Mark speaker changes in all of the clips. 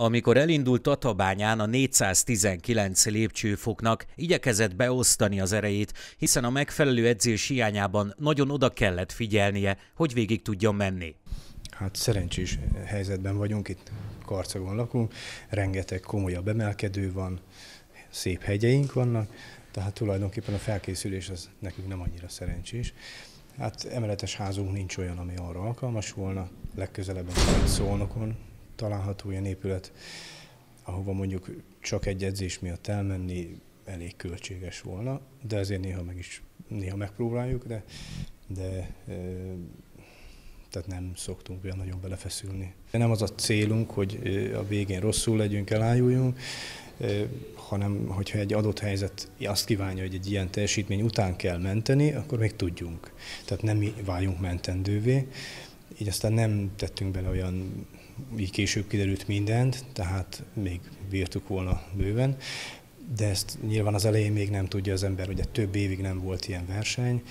Speaker 1: Amikor elindult Tatabányán a 419 lépcsőfoknak, igyekezett beosztani az erejét, hiszen a megfelelő edzés hiányában nagyon oda kellett figyelnie, hogy végig tudjon menni.
Speaker 2: Hát szerencsés helyzetben vagyunk, itt Karcagon lakunk, rengeteg komolyabb emelkedő van, szép hegyeink vannak, tehát tulajdonképpen a felkészülés az nekünk nem annyira szerencsés. Hát emeletes házunk nincs olyan, ami arra alkalmas volna, legközelebben Szolnokon található ilyen épület, ahova mondjuk csak egy edzés miatt elmenni elég költséges volna, de ezért néha meg is néha megpróbáljuk, de, de tehát nem szoktunk olyan nagyon belefeszülni. Nem az a célunk, hogy a végén rosszul legyünk, elájuljunk, hanem hogyha egy adott helyzet azt kívánja, hogy egy ilyen teljesítmény után kell menteni, akkor még tudjunk. Tehát nem mi váljunk mentendővé. Így aztán nem tettünk bele olyan, így később kiderült mindent, tehát még bírtuk volna bőven, de ezt nyilván az elején még nem tudja az ember, hogy több évig nem volt ilyen verseny,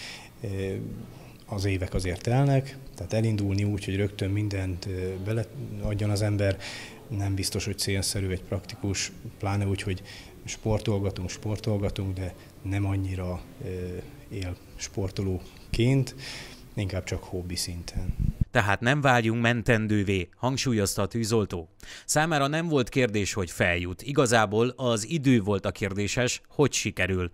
Speaker 2: az évek azért telnek, tehát elindulni úgy, hogy rögtön mindent beleadjon az ember, nem biztos, hogy célszerű egy praktikus, pláne úgy, hogy sportolgatunk, sportolgatunk, de nem annyira él sportolóként, inkább csak hobbi szinten.
Speaker 1: Tehát nem váljunk mentendővé, hangsúlyozta a tűzoltó. Számára nem volt kérdés, hogy feljut. Igazából az idő volt a kérdéses, hogy sikerül.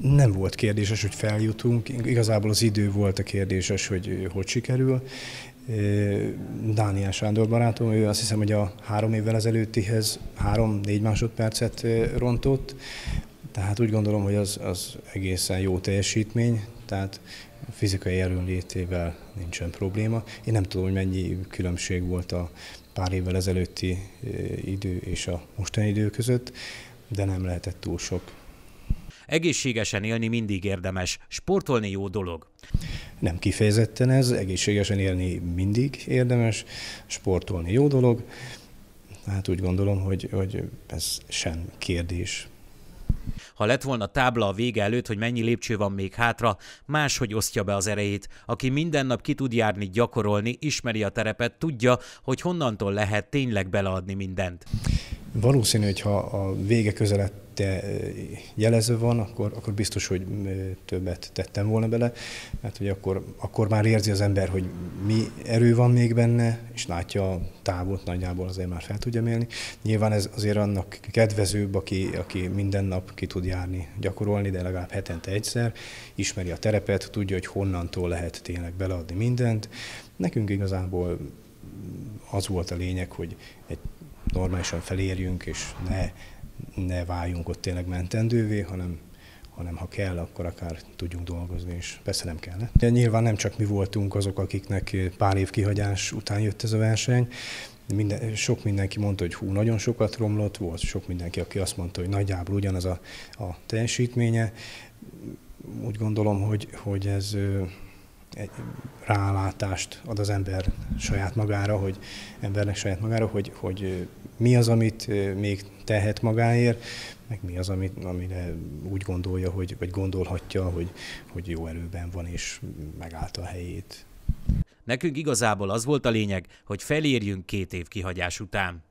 Speaker 2: Nem volt kérdéses, hogy feljutunk, igazából az idő volt a kérdéses, hogy hogy sikerül. Dániel Sándor barátom, ő azt hiszem, hogy a három évvel ezelőttihez három-négy másodpercet rontott, tehát úgy gondolom, hogy az, az egészen jó teljesítmény, tehát fizikai erőnlétével nincsen probléma. Én nem tudom, hogy mennyi különbség volt a pár évvel ezelőtti idő és a mostani idő között, de nem lehetett túl sok.
Speaker 1: Egészségesen élni mindig érdemes, sportolni jó dolog.
Speaker 2: Nem kifejezetten ez, egészségesen élni mindig érdemes, sportolni jó dolog. Hát úgy gondolom, hogy, hogy ez sem kérdés.
Speaker 1: Ha lett volna tábla a vége előtt, hogy mennyi lépcső van még hátra, máshogy osztja be az erejét. Aki minden nap ki tud járni, gyakorolni, ismeri a terepet, tudja, hogy honnantól lehet tényleg beleadni mindent.
Speaker 2: Valószínű, hogy ha a vége közelette jelező van, akkor, akkor biztos, hogy többet tettem volna bele, mert hogy akkor, akkor már érzi az ember, hogy mi erő van még benne, és látja a távot nagyjából azért már fel tudja mérni. Nyilván ez azért annak kedvezőbb, aki, aki minden nap ki tud járni, gyakorolni, de legalább hetente egyszer, ismeri a terepet, tudja, hogy honnantól lehet tényleg beleadni mindent. Nekünk igazából az volt a lényeg, hogy egy normálisan felérjünk, és ne, ne váljunk ott tényleg mentendővé, hanem hanem ha kell, akkor akár tudjunk dolgozni, és persze nem kellene. De nyilván nem csak mi voltunk azok, akiknek pár év kihagyás után jött ez a verseny, minden, sok mindenki mondta, hogy hú, nagyon sokat romlott, volt sok mindenki, aki azt mondta, hogy nagyjából ugyanaz a, a teljesítménye. Úgy gondolom, hogy, hogy ez egy rálátást ad az ember saját magára, hogy embernek saját magára, hogy, hogy mi az, amit még tehet magáért, meg mi az, amit, amire úgy gondolja, hogy, vagy gondolhatja, hogy, hogy jó erőben van és megállta a helyét.
Speaker 1: Nekünk igazából az volt a lényeg, hogy felérjünk két év kihagyás után.